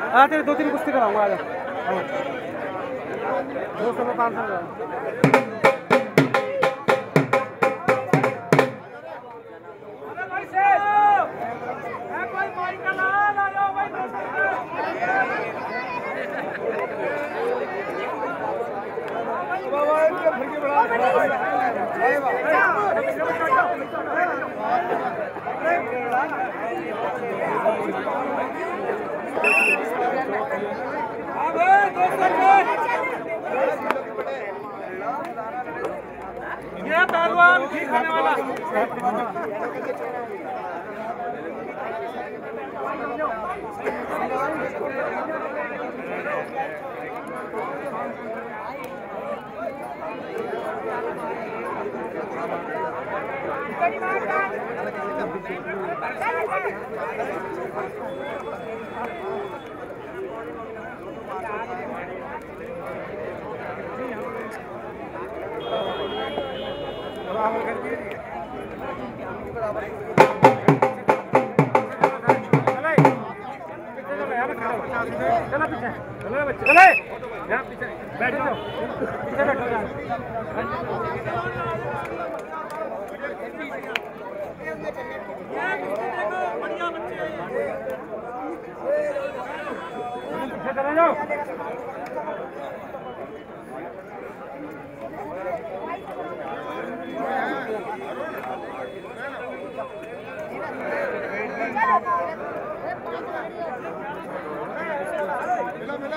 हाँ तेरे दो तीन कुश्ती कराऊँगा आज दो सौ में पाँच सौ ये पहलवान ठीक खाने वाला। चलो। पीछे चलो बच्चे। चले। यहाँ पीछे। बैठ जाओ। पीछे बैठो यार पीछे चले जाओ।